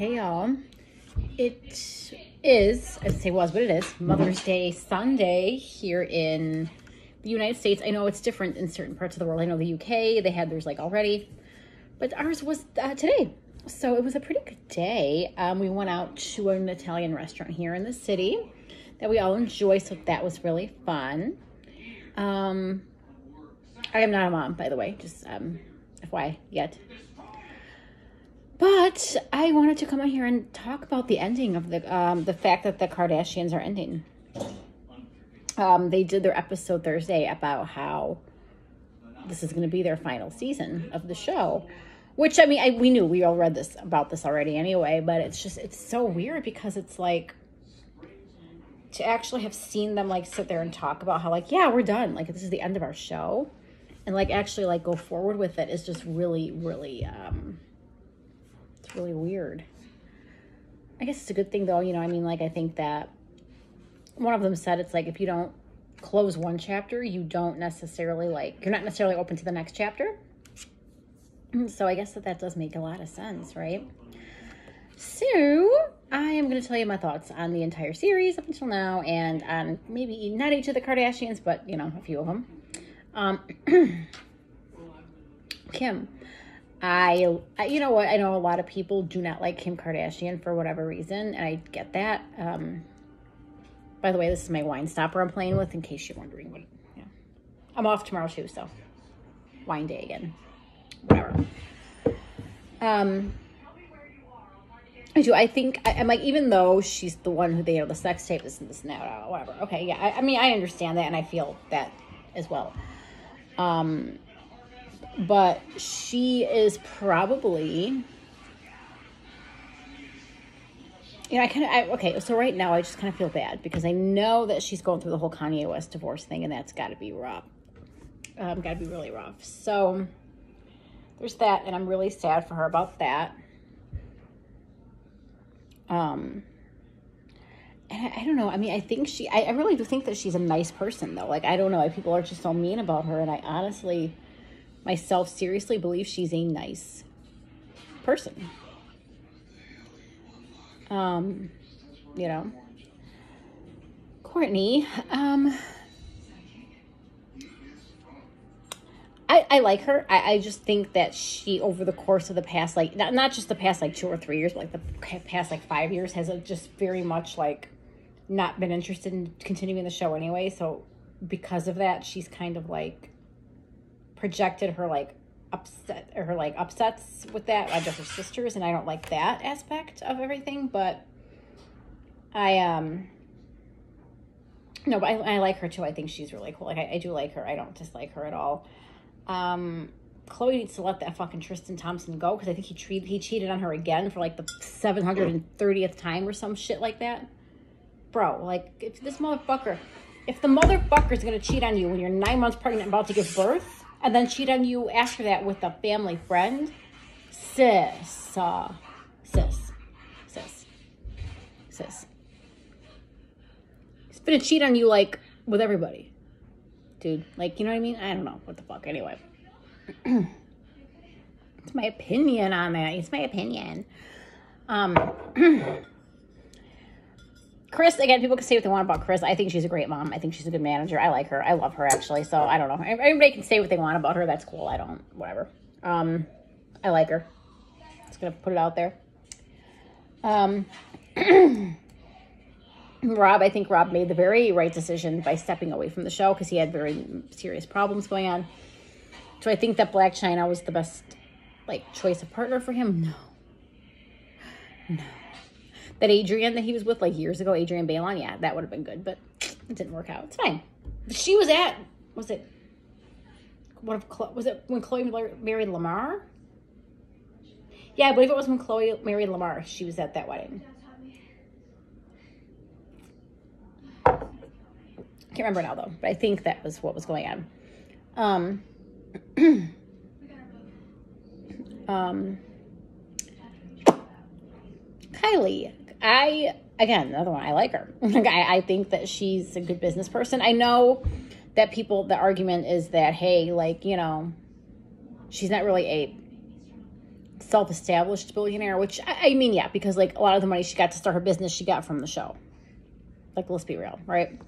Hey y'all. It is, I say was, but it is Mother's Day Sunday here in the United States. I know it's different in certain parts of the world. I know the UK, they had theirs like already, but ours was uh, today. So it was a pretty good day. Um, we went out to an Italian restaurant here in the city that we all enjoy, so that was really fun. Um, I am not a mom, by the way, just um, FYI, yet. But I wanted to come out here and talk about the ending of the um, the fact that the Kardashians are ending. Um, they did their episode Thursday about how this is going to be their final season of the show, which I mean, I, we knew we all read this about this already anyway. But it's just it's so weird because it's like to actually have seen them like sit there and talk about how like yeah we're done like this is the end of our show and like actually like go forward with it is just really really um really weird. I guess it's a good thing though you know i mean like i think that one of them said it's like if you don't close one chapter you don't necessarily like you're not necessarily open to the next chapter. So i guess that that does make a lot of sense right? So I am going to tell you my thoughts on the entire series up until now, and on maybe not each of the Kardashians, but you know a few of them. Um, Kim, I, you know what? I know a lot of people do not like Kim Kardashian for whatever reason, and I get that. Um, by the way, this is my wine stopper I'm playing with, in case you're wondering what. Yeah, I'm off tomorrow too, so wine day again. Whatever. Um I do. I think I, am like, even though she's the one who they you know the sex tape, this and this and that, whatever. Okay, yeah. I, I, mean, I understand that, and I feel that as well. Um, but she is probably. You know, I kind of I, okay. So right now, I just kind of feel bad because I know that she's going through the whole Kanye West divorce thing, and that's got to be rough. Um, got to be really rough. So there's that, and I'm really sad for her about that. Um, and I, I, don't know. I mean, I think she, I, I really do think that she's a nice person, though. Like, I don't know. People are just so mean about her. And I honestly, myself, seriously believe she's a nice person. Um, you know, Kourtney, um, I, I like her. I, I just think that she, over the course of the past, like, not, not just the past, like, two or three years, but like the past, like, five years, has just very much, like, not been interested in continuing the show anyway. So, because of that, she's kind of, like, projected her, like, upset, her, like, upsets with that onto her sisters, and I don't like that aspect of everything, but I, um, no, but I, I like her too. I think she's really cool. Like, I, I do like her. I don't dislike her at all. Um, Khloe needs to let that fucking Tristan Thompson go because I think he treated he cheated on her again for like the seven hundred and thirtieth time or some shit like that. Bro, like if this motherfucker, if the motherfucker's gonna cheat on you when you're nine months pregnant and about to give birth, and then cheat on you after that with a family friend, sis, uh, sis, sis, sis. He's gonna cheat on you like with everybody dude. Like, you know what I mean? I don't know. What the fuck? Anyway. it's my opinion on that. It's my opinion. Um, Kris, again, people can say what they want about Kris. I think she's a great mom. I think she's a good manager. I like her. I love her, actually. So, I don't know. Everybody can say what they want about her. That's cool. I don't, whatever. Um, I like her. Just going to put it out there. Um, Rob, I think Rob made the very right decision by stepping away from the show because he had very serious problems going on. So I think that Blac Chyna was the best like choice of partner for him. No. No. That Adrienne that he was with like years ago, Adrienne Bailon, yeah, that would have been good, but it didn't work out. It's fine. She was at was it one of was it when Khloe married Lamar? Yeah, I believe it was when Khloe married Lamar. She was at that wedding. I can't remember now though, but I think that was what was going on. Um, um, Kylie, I again another one. I like her. I, I think that she's a good business person. I know that people. The argument is that hey, like you know, she's not really a self-established billionaire, which I, I mean, yeah, because like a lot of the money she got to start her business, she got from the show. Like, let's be real, right?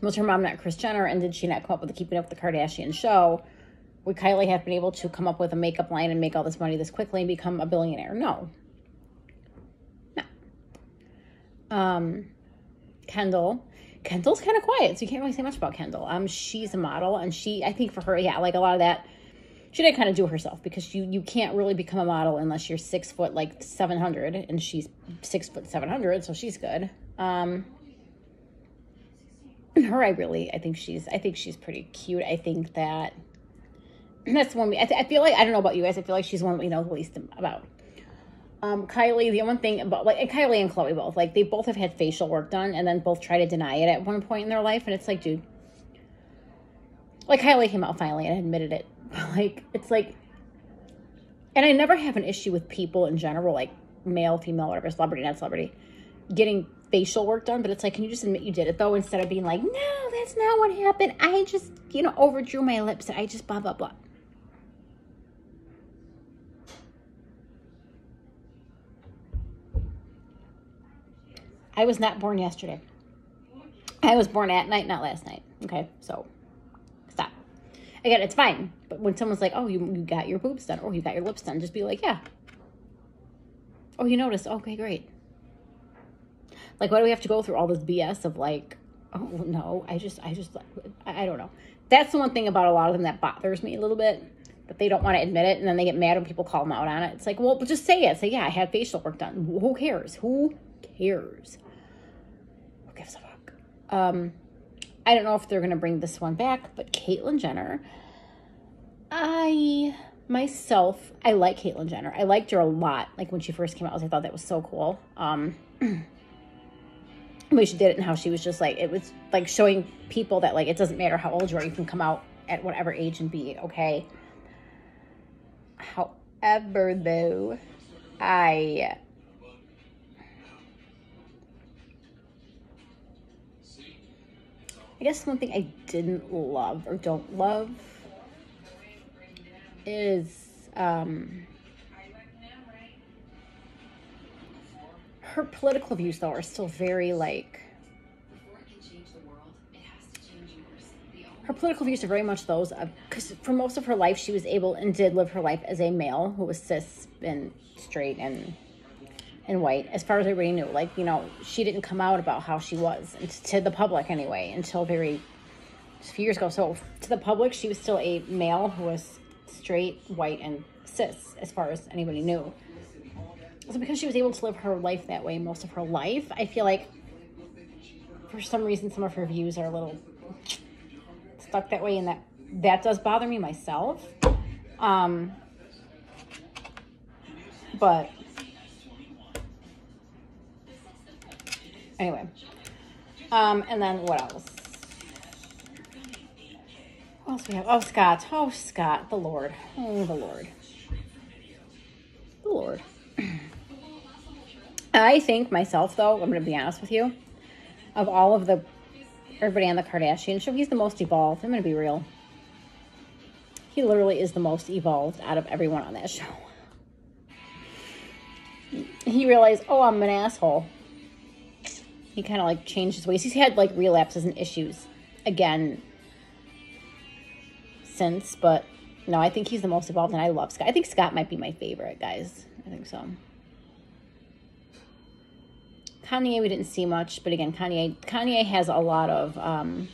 Was her mom not Kris Jenner, and did she not come up with the Keeping Up with the Kardashian show? Would Kylie have been able to come up with a makeup line and make all this money this quickly and become a billionaire? No. No. Um, Kendall. Kendall's kind of quiet, so you can't really say much about Kendall. Um, she's a model, and she, I think for her, yeah, like a lot of that, she did kind of do herself because you you can't really become a model unless you're six foot like seven hundred, and she's six foot seven hundred, so she's good. Um, her, I really, I think she's, I think she's pretty cute. I think that that's one we, I, th- I feel like, I don't know about you guys, I feel like she's one we know the least about. Um, Kylie, the one thing about like and Kylie and Khloe both, like they both have had facial work done and then both try to deny it at one point in their life, and it's like, dude, like Kylie came out finally and admitted it, like it's like, and I never have an issue with people in general, like male, female, whatever, celebrity, not celebrity, getting facial work done, but it's like, can you just admit you did it though, instead of being like, no, that's not what happened. I just, you know, overdrew my lips and I just blah blah blah. I was not born yesterday. I was born at night, not last night. Okay, so stop. Again, it's fine. But when someone's like, oh, you, you got your boobs done, or you got your lips done, just be like, yeah. Oh, you noticed. Okay, great. Like, why do we have to go through all this BS of like, oh, no, I just, I just, I, I don't know. That's the one thing about a lot of them that bothers me a little bit that they don't want to admit it and then they get mad when people call them out on it. It's like, well, just say it. Say, yeah, I had facial work done. Who cares? Who cares? Who gives a fuck? Um, I don't know if they're going to bring this one back, but Caitlyn Jenner, I myself, I like Caitlyn Jenner. I liked her a lot. Like when she first came out, I thought that was so cool. Um, way she did it and how she was just like, it was like showing people that like it doesn't matter how old you are, you can come out at whatever age and be okay. However, though, I I guess one thing I didn't love or don't love is um, her political views, though, are still very like. Her political views are very much those of because for most of her life she was able and did live her life as a male who was cis and straight and and white, as far as everybody knew. Like, you know, she didn't come out about how she was to the public anyway until very a few years ago. So to the public, she was still a male who was straight, white, and cis, as far as anybody knew. So because she was able to live her life that way most of her life, I feel like for some reason some of her views are a little stuck that way, and that that does bother me myself. Um, but Anyway. Um, and then what else? What else we have? Oh, Scott. Oh, Scott. The Lord. Oh, the Lord. The Lord. I think myself, though, I'm going to be honest with you, of all of the everybody on the Kardashian show, he's the most evolved. I'm going to be real. He literally is the most evolved out of everyone on that show. He realized, oh, I'm an asshole he kind of like changed his ways. He's had like relapses and issues again since, but no, I think he's the most evolved, and I love Scott. I think Scott might be my favorite, guys. I think so. Kanye, we didn't see much, but again, Kanye, Kanye has a lot of um,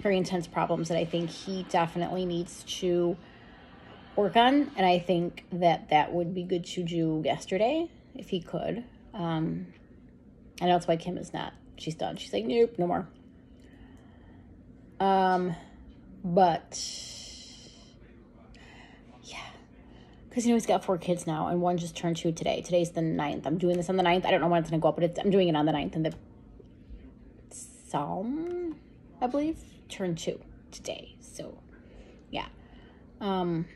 very intense problems that I think he definitely needs to work on, and I think that that would be good to do yesterday if he could. Um, Know that's why Kim is not. She's done. She's like, nope, no more. Um, but yeah, because you know he's got four kids now, and one just turned two today. Today's the 9th. I'm doing this on the 9th. I don't know when it's gonna go up, but it's, I'm doing it on the 9th. And the Psalm, I believe, turned two today. So yeah. Um,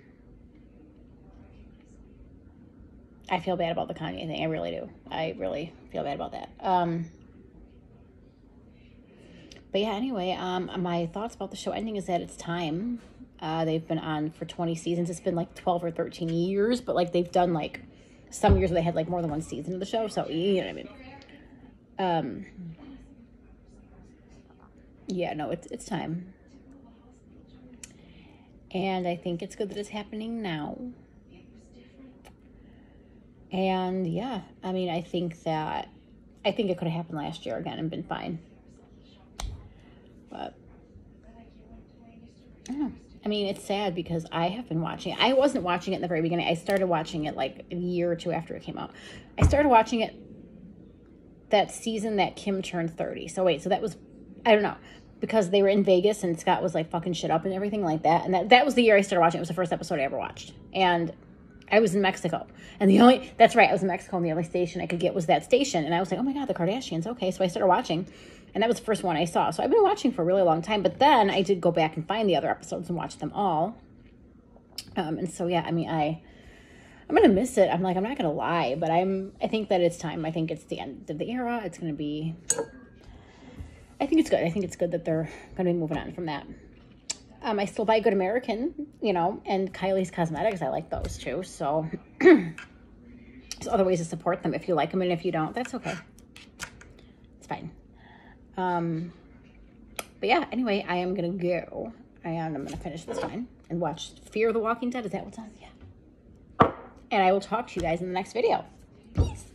I feel bad about the Kanye thing. I really do. I really feel bad about that. Um, but yeah, anyway, um, my thoughts about the show ending is that it's time. Uh, they've been on for 20 seasons. It's been like 12 or 13 years, but like they've done like some years where they had like more than one season of the show. So, you know what I mean? Um, yeah, no, it's, it's time. And I think it's good that it's happening now. And yeah, I mean, I think that I think it could have happened last year again and been fine. But I don't know. I mean, it's sad because I have been watching. I wasn't watching it in the very beginning. I started watching it like a year or two after it came out. I started watching it that season that Kim turned 30. So wait, so that was I don't know. Because they were in Vegas and Scott was like fucking shit up and everything like that. And that, that was the year I started watching. It was the first episode I ever watched. And I was in Mexico. And the only, that's right, I was in Mexico and the only station I could get was that station. And I was like, oh my God, the Kardashians. Okay. So I started watching. And that was the first one I saw. So I've been watching for a really long time. But then I did go back and find the other episodes and watch them all. Um, and so, yeah, I mean, I, I'm to miss it. I'm like, I'm not to lie, but I'm, I think that it's time. I think it's the end of the era. It's to be, I think it's good. I think it's good that they're to be moving on from that. Um, I still buy Good American, you know, and Kylie's Cosmetics. I like those too. So there's other ways to support them if you like them, and if you don't, that's okay. It's fine. Um, but yeah, anyway, I am gonna go and I'm gonna finish this one and watch Fear of the Walking Dead. Is that what's on? Yeah. And I will talk to you guys in the next video. Peace.